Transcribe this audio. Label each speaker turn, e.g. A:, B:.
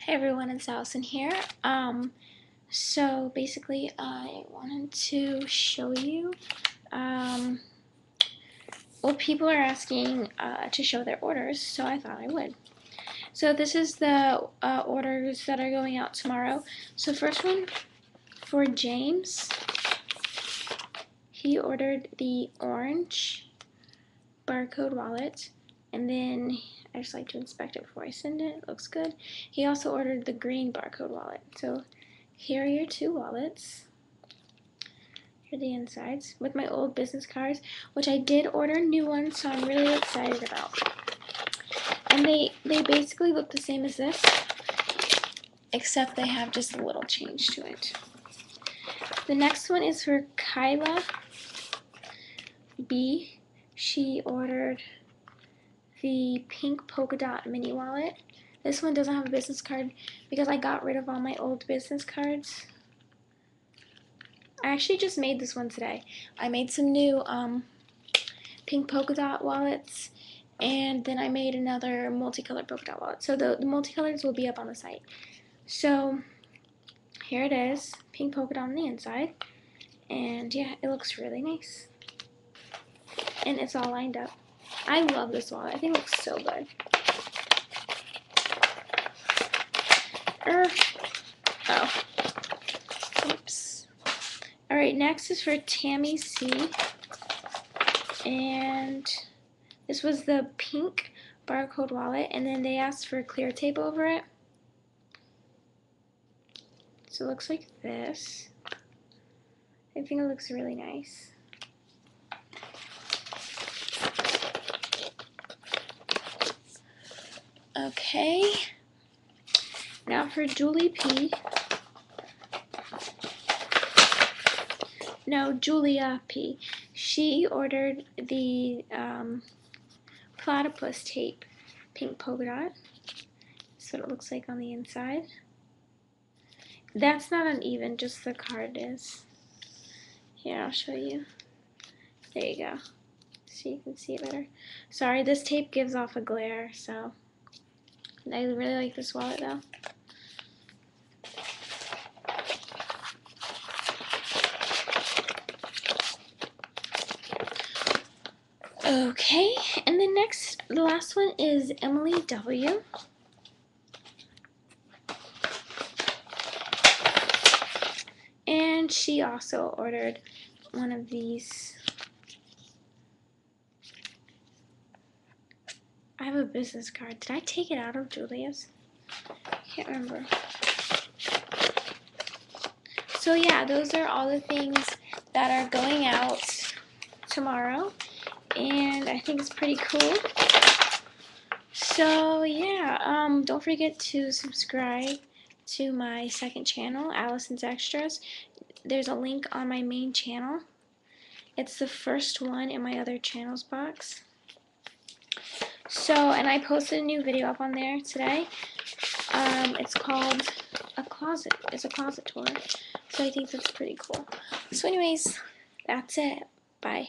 A: Hey everyone, it's Allison here. Um, so basically, I wanted to show you. Um, well, people are asking uh, to show their orders, so I thought I would. So this is the uh, orders that are going out tomorrow. So first one for James. He ordered the orange barcode wallet, and then I just like to inspect it before I send it. it. Looks good. He also ordered the green barcode wallet. So here are your two wallets. Here are the insides with my old business cards, which I did order new ones, so I'm really excited about. And they, they basically look the same as this, except they have just a little change to it. The next one is for Kyla B. She ordered the pink polka dot mini wallet. This one doesn't have a business card because I got rid of all my old business cards. I actually just made this one today. I made some new um, pink polka dot wallets and then I made another multicolored polka dot wallet. So the, the multicolors will be up on the site. So here it is, pink polka dot on the inside. And yeah, it looks really nice. And it's all lined up. I love this wallet. I think it looks so good. Er, oh. Oops. Alright, next is for Tammy C. And this was the pink barcode wallet. And then they asked for clear tape over it. So it looks like this. I think it looks really nice. Okay. Now for Julie P. No, Julia P. She ordered the um, platypus tape pink polka dot. That's what it looks like on the inside. That's not uneven, just the card is. Here, I'll show you. There you go. So you can see it better. Sorry, this tape gives off a glare, so... I really like this wallet though. Okay, and the next, the last one is Emily W. And she also ordered one of these I have a business card. Did I take it out of Julia's? I can't remember. So yeah, those are all the things that are going out tomorrow. And I think it's pretty cool. So yeah, um, don't forget to subscribe to my second channel, Allison's Extras. There's a link on my main channel. It's the first one in my other channels box. So, and I posted a new video up on there today. Um, it's called a closet. It's a closet tour. So I think that's pretty cool. So anyways, that's it. Bye.